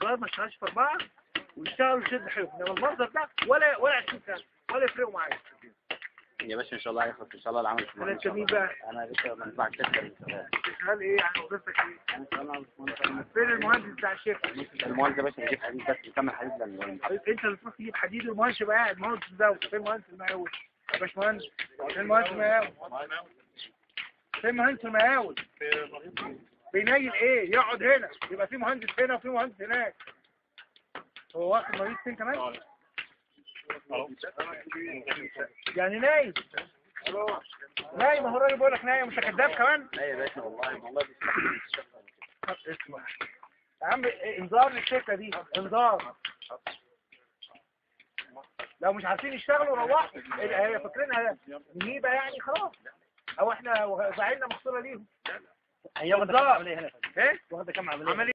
خلاص ما اشتغلش في اربعه ويشتغلوا يشد حيلهم انما المنظر ده ولا ولا 20 سنه ولا يفرقوا معايا يا باشا إن شاء الله هيخلص إن شاء الله العمل في أنا. مين بقى؟ أنا لسه مصباح الشركة شغال إيه يعني وظيفتك إيه؟ فين المهندس بتاع الشركة؟ المهندس يا باشا بيجيب حديد بس بيكمل حديد للمحطة. أنت اللي تروح تجيب حديد والمهندس يبقى قاعد مهندس مزود فين مهندس المقاول؟ يا باشمهندس فين مهندس المقاول؟ فين مهندس المقاول؟ بينيل إيه؟ يقعد هنا. يبقى في مهندس هنا وفي مهندس هناك. هو واخد مريض فين كمان؟ يعني نايم. نايم اهو الراجل بيقول لك نايم. مش كداب كمان؟ لا يا باشا والله. والله اسمع. يا عم إيه، انذار للشركة دي. انذار. لو مش عارفين يشتغلوا روحوا. إيه، هي فاكرينها. نهيبه يعني خلاص. أو إحنا زعلنا مقصوره ليهم. هي واخده انذار. عملية هنا؟ إيه؟ واخده كام عملية؟ عمل